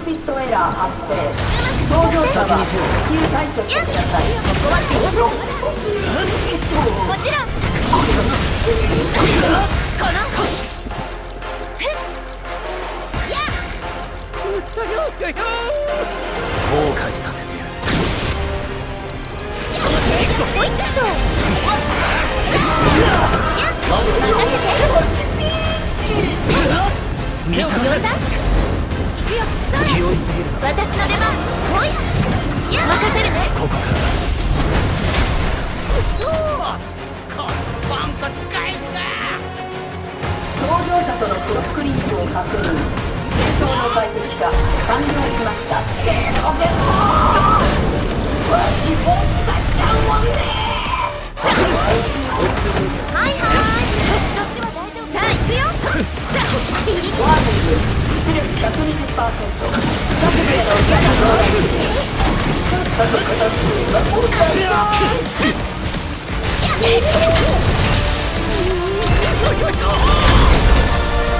クピットエラー発生搭乗者はてくださいここは手元もちろんこのふっや後悔させてやる任せて。手を離れ呼んだ行くよ気負いすぎる私の出番来い。や任せるねここから搭乗者とのクロックリンを確認戦闘の解析が完了しましたさあ行くよビリッ力120%各部へのギャラの家族の数は大きいやめ